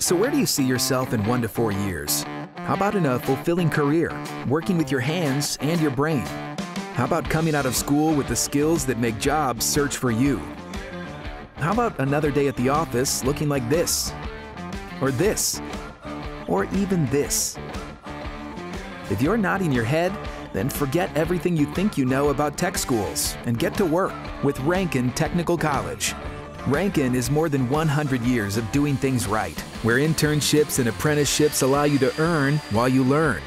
So, where do you see yourself in one to four years? How about in a fulfilling career, working with your hands and your brain? How about coming out of school with the skills that make jobs search for you? How about another day at the office looking like this? Or this? Or even this? If you're nodding your head, then forget everything you think you know about tech schools and get to work with Ranken Technical College. Ranken is more than 100 years of doing things right, where internships and apprenticeships allow you to earn while you learn.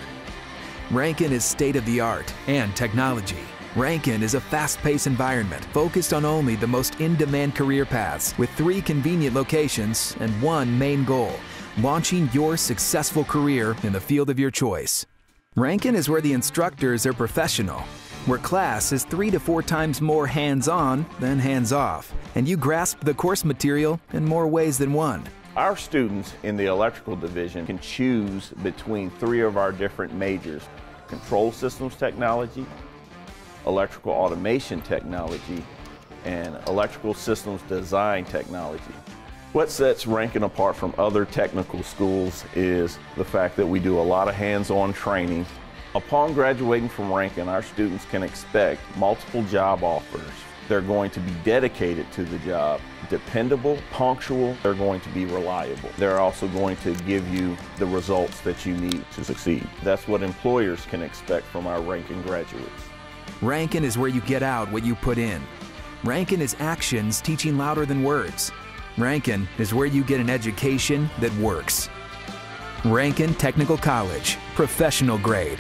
Ranken is state of the art and technology. Ranken is a fast paced environment focused on only the most in demand career paths with three convenient locations and one main goal launching your successful career in the field of your choice. Ranken is where the instructors are professional, where class is three to four times more hands on than hands off, and you grasp the course material in more ways than one. Our students in the electrical division can choose between three of our different majors control systems technology, electrical automation technology, and electrical systems design technology. What sets Ranken apart from other technical schools is the fact that we do a lot of hands-on training. Upon graduating from Ranken, our students can expect multiple job offers. They're going to be dedicated to the job, dependable, punctual, they're going to be reliable. They're also going to give you the results that you need to succeed. That's what employers can expect from our Ranken graduates. Ranken is where you get out what you put in. Ranken is actions teaching louder than words. Ranken is where you get an education that works. Ranken Technical College, professional grade.